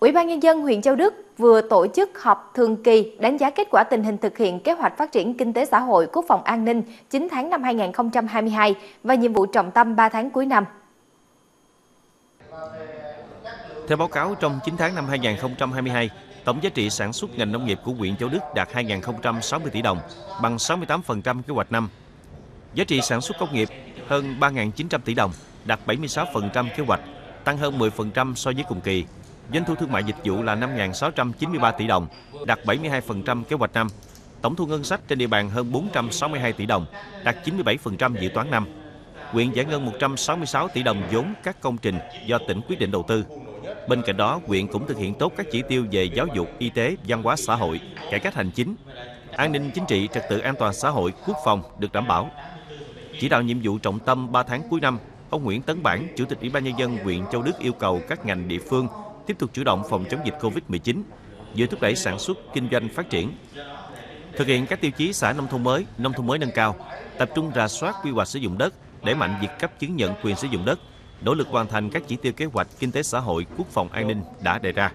Ủy ban Nhân dân huyện Châu Đức vừa tổ chức họp thường kỳ đánh giá kết quả tình hình thực hiện kế hoạch phát triển kinh tế xã hội quốc phòng an ninh 9 tháng năm 2022 và nhiệm vụ trọng tâm 3 tháng cuối năm. Theo báo cáo, trong 9 tháng năm 2022, tổng giá trị sản xuất ngành nông nghiệp của huyện Châu Đức đạt 2.060 tỷ đồng, bằng 68% kế hoạch năm. Giá trị sản xuất công nghiệp hơn 3.900 tỷ đồng, đạt 76% kế hoạch, tăng hơn 10% so với cùng kỳ. Doanh thu thương mại dịch vụ là 5.693 tỷ đồng, đạt 72% kế hoạch năm. Tổng thu ngân sách trên địa bàn hơn 462 tỷ đồng, đạt 97% dự toán năm. Quyện giải ngân 166 tỷ đồng vốn các công trình do tỉnh quyết định đầu tư. Bên cạnh đó, quyện cũng thực hiện tốt các chỉ tiêu về giáo dục, y tế, văn hóa xã hội, cải cách hành chính, an ninh chính trị, trật tự an toàn xã hội, quốc phòng được đảm bảo. Chỉ đạo nhiệm vụ trọng tâm 3 tháng cuối năm, ông Nguyễn Tấn Bản, Chủ tịch Ủy ban nhân dân huyện Châu Đức yêu cầu các ngành địa phương tiếp tục chủ động phòng chống dịch Covid-19, vừa thúc đẩy sản xuất, kinh doanh phát triển. Thực hiện các tiêu chí xã nông thôn mới, nông thôn mới nâng cao, tập trung rà soát quy hoạch sử dụng đất, đẩy mạnh việc cấp chứng nhận quyền sử dụng đất, nỗ lực hoàn thành các chỉ tiêu kế hoạch kinh tế xã hội, quốc phòng an ninh đã đề ra.